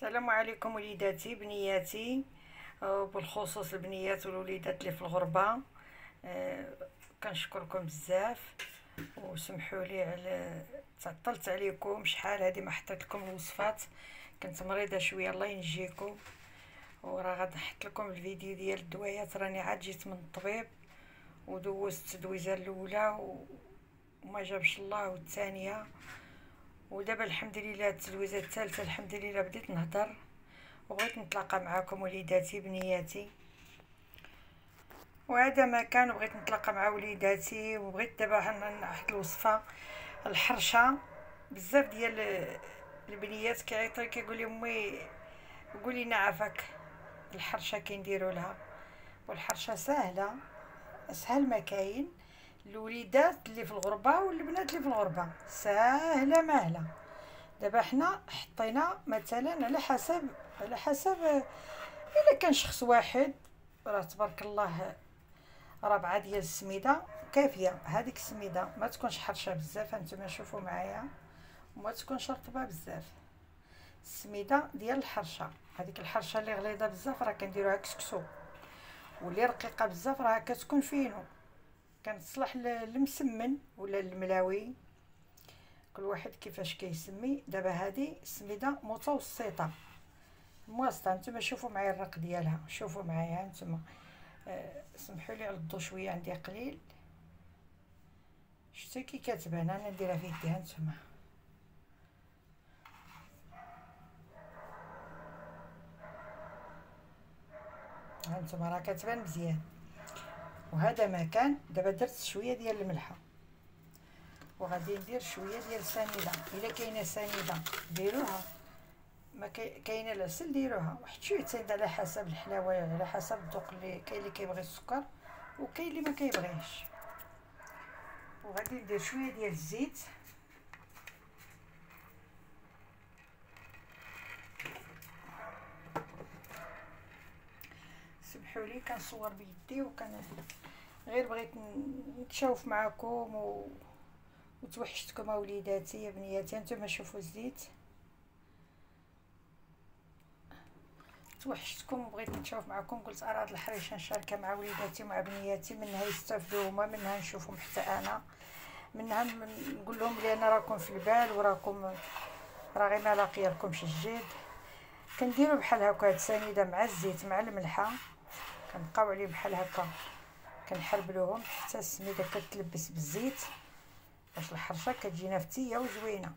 السلام عليكم وليداتي بنياتي وبالخصوص البنيات والوليدات اللي في الغربة. أه كنشكركم بزاف وسمحوا لي على تعطلت عليكم شحال هذه ما حطيت لكم الوصفات. كنت مريضة شوية الله ينجيكم. وراه غادي نحط لكم الفيديو ديال الدويات راني عاد جيت من الطبيب ودوزت الدويزه الأولى وما جابش الله والثانية. ودابا الحمد لله التلويزة الثالثة الحمد لله بديت نهضر وبغيت نتلاقى معكم وليداتي بنياتي. وهذا ما كان وبغيت نتلاقى مع وليداتي وبغيت دابا نحط الوصفة الحرشة. بزاف ديال البنيات كيعيطوا كيقول لي أمي قولي لنا عافاك. الحرشة كنديروا لها. والحرشة سهلة أسهل ما كاين. الوليدات اللي في الغربة والبنات اللي في الغربة. ساهلة ماهلة. دابا حنا حطينا مثلا على حسب على حسب إلا كان شخص واحد راه تبارك الله ربعه ديال السميدة كافية. هذيك السميدة ما تكونش حرشة بزاف هانتوما شوفوا معايا. وما تكونش رطبة بزاف. السميدة ديال الحرشة. هذيك الحرشة اللي غليظة بزاف راه كنديروها كسكسو. واللي رقيقة بزاف راه كتكون فينو. كنصلح المسمن ولا الملاوي كل واحد كيفاش كيسمي. دابا هذه سميده متوسطة. موسطه نتوما شوفوا معايا الرق ديالها. شوفوا معايا نتوما. أه سمحوا لي على الضو شوية عندي قليل. شتي كي كتبان أنا نديرها في يديها نتوما. هانتوما راه كتبان مزيان. وهذا ما كان. دابا درت شوية ديال الملحة. وغادي ندير شوية ديال السنيده إلا كاينة سنيدة ديروها. ما كاينة العسل ديروها. واحد شوية سنيدة على حسب الحلاوة على حسب الذوق اللي كاين اللي كيبغي السكر وكاين اللي ما كيبغيش وغادي ندير شوية ديال الزيت. سمحوا لي كنصور بيدي وكان غير بغيت نتشاوف معكم و... وتوحشتكم وليداتي يا بنياتي. انتما شوفوا الزيت توحشتكم وبغيت نتشاوف معكم قلت ارى هاد الحريشه نشاركها مع وليداتي ومع بنياتي. منها يستافدوا هما منها نشوفهم حتى أنا. منها نقول لهم بلي أنا راكم في البال وراكم راه غير ما لاقيه لكمش الجيد كنديروا بحال هكا هاد السنيده مع الزيت مع الملحة. كنبقاو عليه بحال هكا كنحربلوهم حتى السميده كتلبس بالزيت باش الحرشة كتجي نفتيه وزوينة.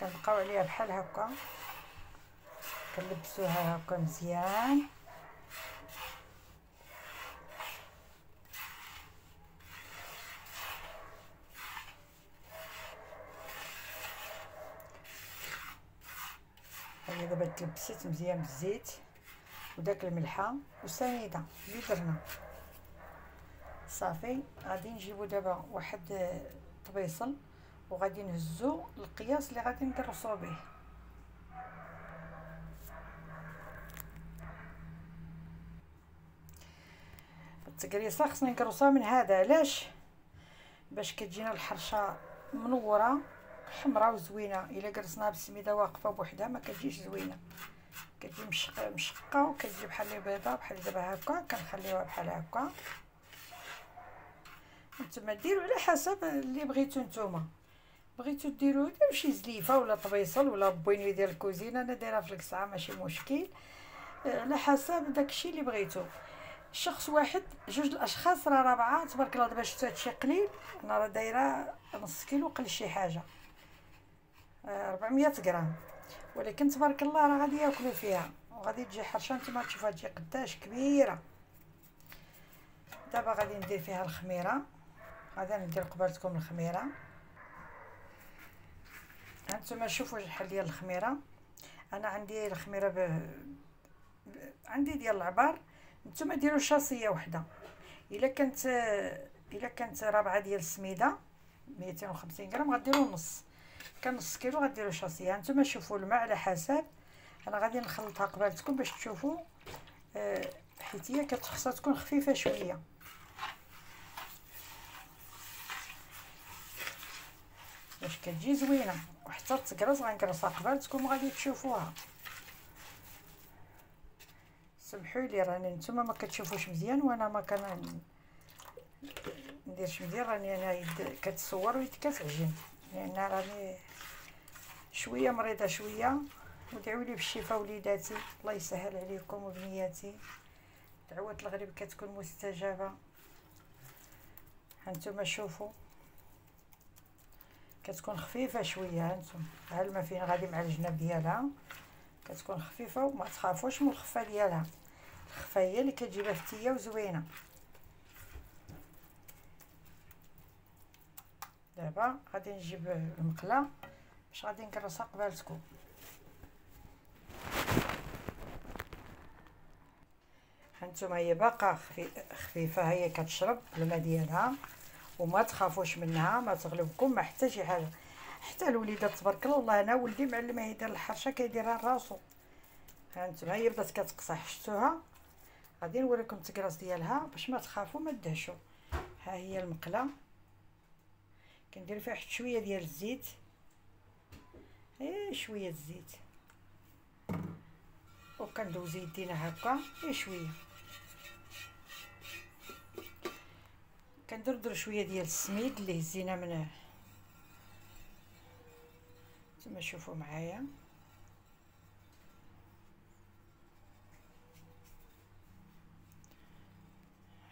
كنبقاو عليها بحال هكا كنلبسوها هكا مزيان. هي دابا تلبست مزيان بالزيت. وداك الملحة والسنيده اللي درنا. صافي غادي نجيبو دابا واحد طبيصل وغادي نهزو القياس اللي غادي ندرسو به. التقريصة خصنا نكرسوها من هذا علاش؟ باش كتجينا الحرشة منورة حمراء وزوينة. إلا قرصناها بالسميده واقفة بوحدها ما كتجيش زوينة. كتجي مشقة وكتجي بحال بيضه بحال دابا هكا كنخليوها بحال هكا. نتوما ديروا على حسب اللي بغيتو نتوما. بغيتو ديروا ديروا شي زليفة ولا طبيصل ولا بويني ديال الكوزينة أنا دايرة في الكسعه ماشي مشكل. على حسب داكشي اللي بغيتو. شخص واحد جوج الأشخاص راه رابعة تبارك الله دابا شفتو هادشي قليل. أنا راه دايرة نص كيلو قل شي حاجة. 400 غرام. ولكن تبارك الله راه غادي ياكلوا فيها. وغادي تجي حرشه نتوما تشوفوها تجي قداش كبيرة. دابا غادي ندير فيها الخميرة. غادي ندير قبالتكم الخميرة. هانتوما شوفوا شحال ديال الخميرة. أنا عندي الخميرة ب... ب... عندي ديال العبار. نتوما ديروا شاصية وحدة. إلا كانت إلا كانت ربعه ديال السميدة 250 غرام غديروا نص. كان نص كيلو غديروا شاصيه نتوما شوفوا الماء على حسب. أنا غادي نخلطها قبالتكم باش تشوفوا. آه حيت هي كتخصها تكون خفيفة شوية. باش كتجي زوينة. وحتى تقرص غنقرصها قبل تكون غادي تشوفوها. سمحوا لي راني نتوما ما كتشوفوش مزيان وأنا ما كان نديرش مزيان. راني أنا يد كتصور ويد كتعجن لأن راني شوية مريضة شوية ودعوا لي بالشفاء وليداتي. الله يسهل عليكم وبنياتي. دعوات الغريب كتكون مستجابة. هانتوما شوفوا. كتكون خفيفة شوية هانتوما. ها الماء فين غادي مع الجناب ديالها. كتكون خفيفة وما تخافوش من الخفة ديالها. الخفه هي اللي كتجيبها فتيه وزوينة. دابا غادي نجيب المقلة باش غادي نكرسها قبالتكم هانتوما هي باقا خفيفة هي كتشرب الماء ديالها وما تخافوش منها ما تغلبكم ما حتى شي حاجة. حتى الوليدات تبارك الله أنا ولدي معلمه يدير الحرشة كيديرها لراسو هانتوما هي بدات كتقصح شفتوها غادي نوريكم التكراس ديالها باش ما تخافوا ما تدهشوا. ها هي المقلة. كندير فيها واحد شوية ديال الزيت. إيه شوية الزيت. وكندوز يدينا هكا. إيه شوية. كندردر شوية ديال السميد اللي هزينا من نتوما شوفوا معايا.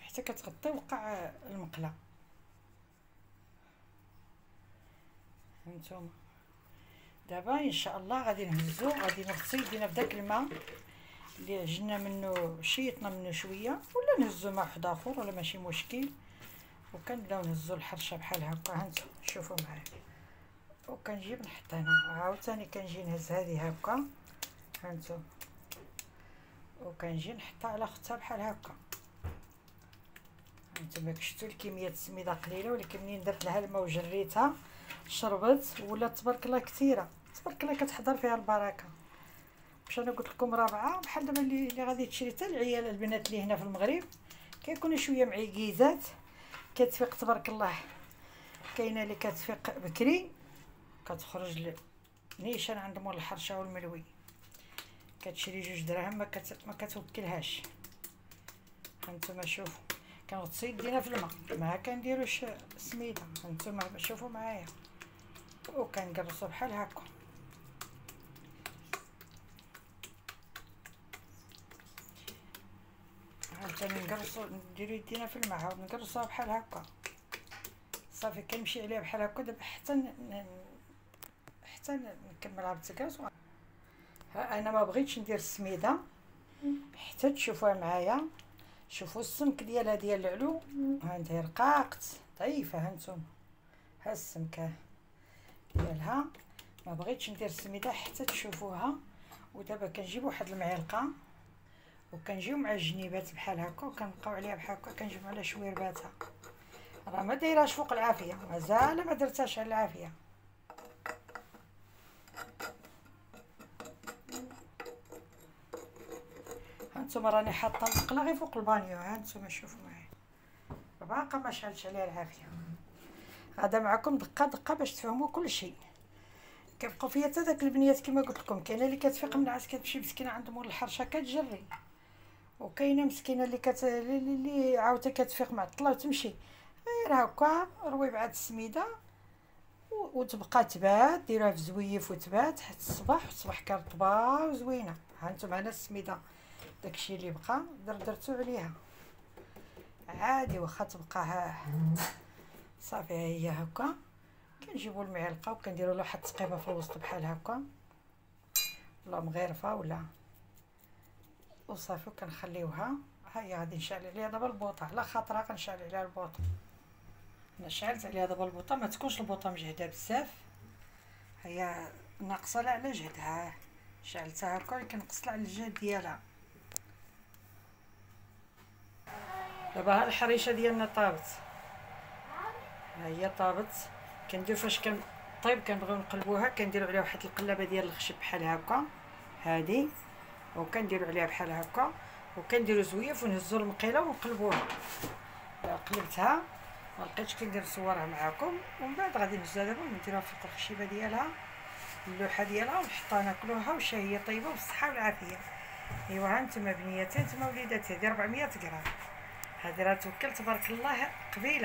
حتى كتغطي وقع المقله هانتوما دابا إن شاء الله غادي نهزو غادي نغسل يدينا بداك الماء اللي عجنا منه شيطنا منه شوية ولا نهزو ماء واحد آخر ولا ماشي مشكل. وكنبداو نهزو الحرشة بحال هكا هانتو شوفوا معايا. وكنجيب نحط هنا. عاوتاني كنجي نهز هذه هكا هانتو وكنجي نحطها على ختها بحال هكا. هانتوما كشفتوا الكمية السميده قليلة ولكن منين درت لها الماء وجريتها شربت ولات تبارك الله كثيرة. تبارك الله كتحضر فيها البركة. باش أنا قلت لكم رابعة بحال دابا اللي غادي تشري حتى العيال البنات اللي هنا في المغرب كيكونوا شوية معيقيزات. كتفيق تبارك الله. كاينة اللي كتفيق بكري كتخرج نيشان عند مول الحرشة والملوي. كتشري جوج دراهم. ما كتوكلهاش. هانتوما شوفوا. كنغطسو يدينا في الماء. ما كنديروش سميدة هانتوما شوفوا معايا. وكنقرصو بحال هكا. عاوتاني نقرصو نديرو يدينا في الماء. عاود نقرصوها بحال هكا. صافي كنمشي عليها بحال هكا. دابا حتى ن... حتى نكملها بالتكاس ها أنا ما بغيتش ندير السميدة. حتى تشوفوها معايا. شوفوا السمك ديالها ديال العلو. ها انت رقاقت. ضعيفه هانتوما ها السمكه ديالها. ما بغيتش ندير السميدة حتى تشوفوها. ودابا كنجيب واحد المعلقة. وكنجيو مع الجنيبات بحال هكا. وكنبقاو عليها بحال هكا. كنجيو على شويرباتها راه ما دايراش فوق العافية. مازال ما درتهاش على العافية. هانتوما راني حاطة المقله غير فوق البانيو هانتوما شوفوا معايا. باقا ما شعلتش عليها العافية. غادا معكم دقة دقة باش تفهموا كل شيء. كيبقاو فيا حتى داك البنيات كما قلت لكم كاينة اللي كتفيق من النعاس كتمشي مسكينة عند مول الحرشة كتجري. وكاينة مسكينة اللي كت اللي عاوتاني كتفيق معطله وتمشي غير هكا روي بعد السميدة وتبقى تبات ديروها في زويف وتبات حتى الصباح. والصباح كرطبه وزوينه ها أنتم على السميدة. داكشي اللي بقى دردرتو عليها. عادي واخا تبقى ها صافي هي هكا. كنجيبو المعلقة وكنديروا له واحد التقيبه في الوسط بحال هكا. ولا مغرفه ولا. وصافي وكنخليوها. ها هي غادي نشعل عليها دابا البوطة. على خاطرها كنشعل عليها البوطة. أنا شعلت عليها دابا البوطة. ما تكونش البوطة مجهدة بزاف. هي ناقصة على جهدها. شعلتها هكا كنقص على الجهد ديالها. دابا ها الحريشة ديالنا طابت. ها هي طابت. كندير فاش كن طيب كنبغيو نقلبوها كنديرو عليها واحد القلابة ديال الخشب بحال هكا. هادي. وكنديرو عليها بحال هكا. وكنديرو زويف ونهزو المقيلة ونقلبوها. قلبتها ما لقيتش كندير صورها معاكم. ومن بعد غادي نهزها دابا ونديروها فوق الخشيبة ديالها اللوحة ديالها ونحطها ناكلوها. وش هي طيبة بالصحه والعافيه ايوا ها أنتم بنياتي أنتم وليداتي هذه 400 غرام. هذه راه توكل تبارك الله قبيلة.